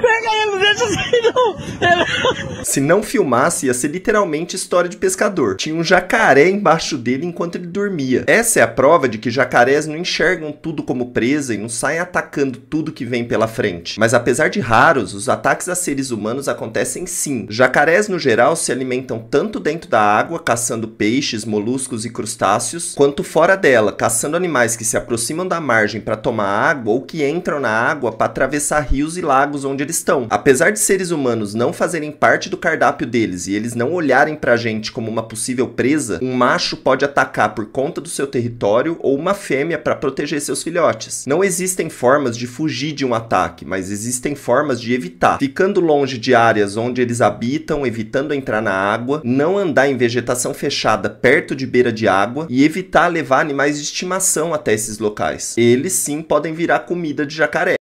Pega ele, deixa assim não. Se não filmasse, ia ser literalmente história de pescador. Tinha um jacaré embaixo dele enquanto ele dormia. Essa é a prova de que jacarés não enxergam tudo como presa e não saem atacando tudo que vem pela frente. Mas apesar de raros, os ataques a seres humanos acontecem sim. Jacarés, no geral, se alimentam tanto dentro da água, caçando peixes, moluscos e crustáceos, quanto fora dela, caçando animais que se aproximam da margem para tomar água ou que entram na água para atravessar rios e lagos onde eles estão. Apesar de seres humanos não fazerem parte do cardápio deles e eles não olharem pra gente como uma possível presa, um macho pode atacar por conta do seu território ou uma fêmea para proteger seus filhotes. Não existem formas de fugir de um ataque, mas existem formas de evitar. Ficando longe de áreas onde eles habitam, evitando entrar na água, não andar em vegetação fechada perto de beira de água e evitar levar animais de estimação até esses locais. Eles sim podem virar comida de jacaré.